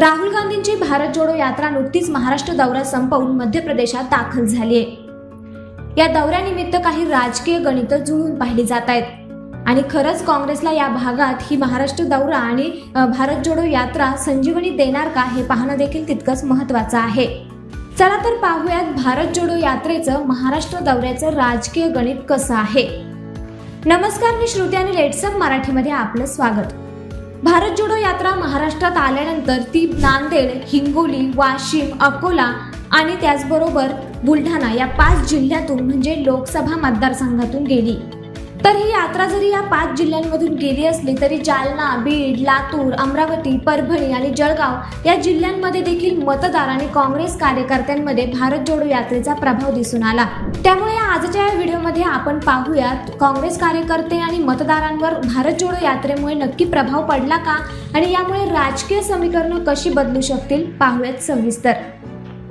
राहुल गांधींची भारत जोडो यात्रा नुकतीच महाराष्ट्र दौरा संपवून मध्य प्रदेशात दाखल झाली आहे. या दौऱ्यानिमित्त काही राजकीय गणित जुळून पाहिली जात आहेत. आणि खरंच काँग्रेसला या भागात ही महाराष्ट्र दौरा आणि भारत जोडो यात्रा संजीवनी देणार का हे पाहणं देखील तितकंच महत्वाचं आहे. चला तर पाहूयात भारत जोडो यात्रेचं महाराष्ट्र दौऱ्याचं राजकीय गणित कसं आहे. नमस्कार मी श्रुती आणि लेट्सअप मराठीमध्ये आपलं स्वागत. भारत जोडो यात्रा महाराष्ट्रात आल्यानंतर ती नांदेड हिंगोली वाशिम अकोला आणि त्याचबरोबर बुलढाणा या पाच जिल्ह्यातून म्हणजे लोकसभा मतदारसंघातून गेली. तर ही यात्रा जरी या पाच जिल्ह्यांमधून गेली असली तरी जालना बीड लातूर अमरावती परभणी आणि जळगाव या जिल्ह्यांमध्ये देखील मतदार आणि काँग्रेस कार्यकर्त्यांमध्ये भारत जोडो यात्रेचा प्रभाव दिसून आला. त्यामुळे आजच्या या व्हिडिओमध्ये आपण पाहूयात काँग्रेस कार्यकर्ते आणि मतदारांवर भारत जोडो यात्रेमुळे नक्की प्रभाव पडला का? आणि यामुळे राजकीय समीकरणं कशी बदलू शकतील? पाहूयात सविस्तर.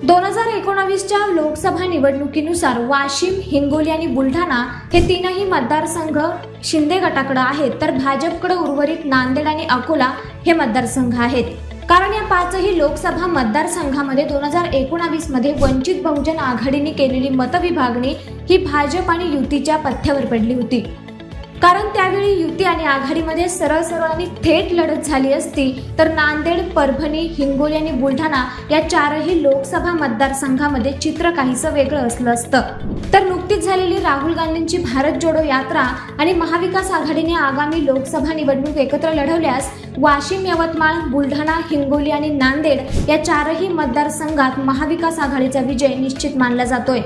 दोन हजार एकोणावीसच्या लोकसभा निवडणुकीनुसार वाशिम हिंगोली आणि बुलढाणा हे तीनही मतदारसंघ शिंदे गटाकडे आहेत. तर भाजपकडे उर्वरित नांदेड आणि अकोला हे मतदारसंघ आहेत. कारण या पाचही लोकसभा मतदारसंघामध्ये दोन हजार एकोणावीसमध्ये वंचित बहुजन आघाडीने केलेली मतविभागणी ही भाजप आणि युतीच्या पथ्यावर पडली होती. कारण त्यावेळी युती आणि आघाडीमध्ये सरळ सरळ आणि थेट लढत झाली असती तर नांदेड परभणी हिंगोली आणि बुलढाणा या चारही लोकसभा मतदारसंघामध्ये चित्र काहीसं वेगळं असलं असतं. तर नुकतीच झालेली राहुल गांधींची भारत जोडो यात्रा आणि महाविकास आघाडीने आगामी लोकसभा निवडणूक एकत्र लढवल्यास वाशिम यवतमाळ बुलढाणा हिंगोली आणि नांदेड या चारही मतदारसंघात महाविकास आघाडीचा विजय निश्चित मानला जातोय.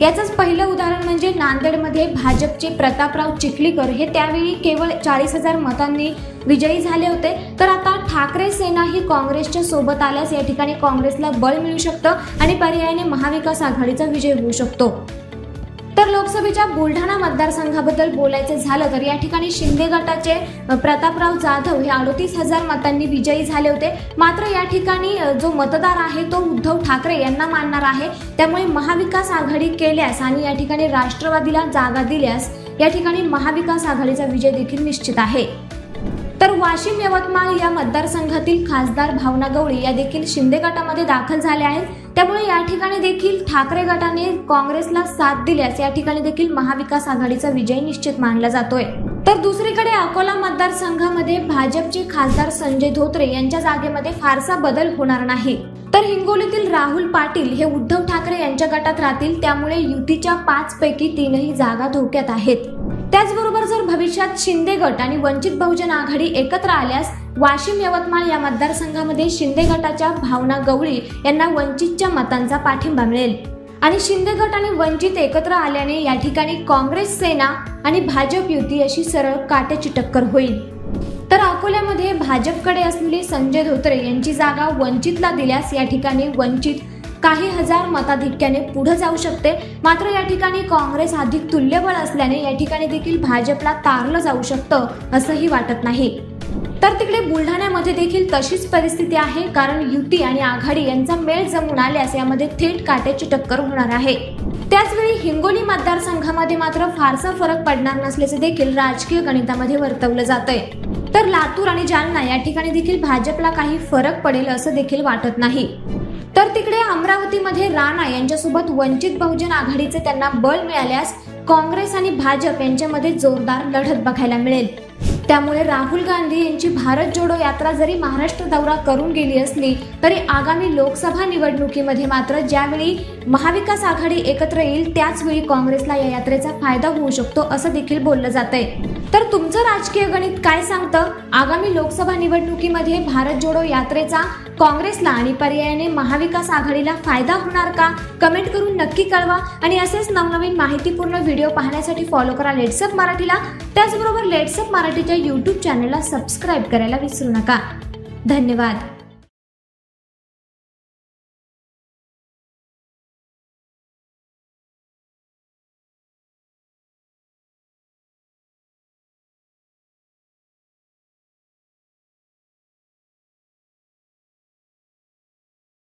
याचंच पहिलं उदाहरण म्हणजे नांदेडमध्ये भाजपचे प्रतापराव चिखलीकर. हे त्यावेळी केवळ चाळीस हजार मतांनी विजयी झाले होते. तर आता ठाकरे सेना ही काँग्रेसच्या सोबत आल्यास या ठिकाणी काँग्रेसला बळ मिळू शकतं आणि पर्यायाने महाविकास आघाडीचा विजय होऊ शकतो. तर लोकसभेच्या बुलढाणा मतदारसंघाबद्दल बोलायचं झालं तर या ठिकाणी शिंदे गटाचे प्रतापराव जाधव हे अडतीस हजार मतांनी विजयी झाले होते. मात्र या ठिकाणी जो मतदार आहे तो उद्धव ठाकरे यांना मानणार आहे. त्यामुळे महाविकास आघाडी केल्यास आणि या ठिकाणी राष्ट्रवादीला जागा दिल्यास या ठिकाणी महाविकास आघाडीचा विजय देखील निश्चित आहे. तर वाशिम यवतमाळ या मतदारसंघातील खासदार भावना गवळी या देखील शिंदे गटामध्ये दाखल झाल्या आहेत. त्यामुळे या ठिकाणी देखील ठाकरे गटाने काँग्रेसला साथ दिल्यास या ठिकाणी देखील महाविकास आघाडीचा विजय निश्चित मानला जातोय. तर दुसरीकडे अकोला मतदारसंघामध्ये भाजपचे खासदार संजय धोत्रे यांच्या जागेमध्ये फारसा बदल होणार नाही. तर हिंगोलीतील राहुल पाटील हे उद्धव ठाकरे यांच्या गटात राहतील त्यामुळे युतीच्या पाच पैकी तीनही जागा धोक्यात आहेत. त्याचबरोबर जर भविष्यात शिंदे गट आणि वंचित बहुजन आघाडी एकत्र आल्यास वाशिम यवतमाळ या मतदारसंघामध्ये शिंदे गटाच्या भावना गवळी यांना वंचितच्या मतांचा पाठिंबा मिळेल. आणि शिंदे गट आणि वंचित एकत्र आल्याने या ठिकाणी काँग्रेस सेना आणि भाजप युती अशी सरळ काट्याची टक्कर होईल. तर अकोल्यामध्ये भाजपकडे असलेली संजय धोत्रे यांची जागा वंचितला दिल्यास या ठिकाणी वंचित काही हजार मताधिक्याने पुढे जाऊ शकते. मात्र या ठिकाणी काँग्रेस अधिक तुल्यबळ असल्याने या ठिकाणी देखील भाजपला तारलं जाऊ शकतं असंही वाटत नाही. तर तिकडे बुलढाण्यामध्ये देखील तशीच परिस्थिती आहे कारण युती आणि आघाडी यांचा मेळ जमून आल्यास यामध्ये थेट काट्याची टक्कर होणार आहे. त्याचवेळी हिंगोली मतदारसंघामध्ये मात्र फारसा फरक पडणार नसल्याचे देखील राजकीय गणितामध्ये वर्तवलं जातंय. तर लातूर आणि जालना या ठिकाणी देखील भाजपला काही फरक पडेल असं देखील वाटत नाही. तर तिकडे अमरावतीमध्ये राणा यांच्यासोबत वंचित बहुजन आघाडीचे त्यांना बळ मिळाल्यास काँग्रेस आणि भाजप यांच्यामध्ये जोरदार लढत बघायला मिळेल. त्यामुळे राहुल गांधी यांची भारत जोडो यात्रा जरी महाराष्ट्र दौरा करून गेली असली तरी आगामी लोकसभा निवडणुकीमध्ये मात्र ज्यावेळी महाविकास आघाडी एकत्र येईल त्याचवेळी काँग्रेसला या यात्रेचा फायदा होऊ शकतो असं देखील बोललं जात आहे तर तुमचं राजकीय गणित काय सांगतं? आगामी लोकसभा निवडणुकीमध्ये भारत जोडो यात्रेचा काँग्रेसला आणि पर्यायाने महाविकास आघाडीला फायदा होणार का? कमेंट करून नक्की कळवा आणि असेच नवनवीन माहितीपूर्ण व्हिडिओ पाहण्यासाठी फॉलो करा लेट्सअप मराठीला. त्याचबरोबर लेट्सअप मराठीच्या यूट्यूब चॅनलला सबस्क्राईब करायला विसरू नका. धन्यवाद.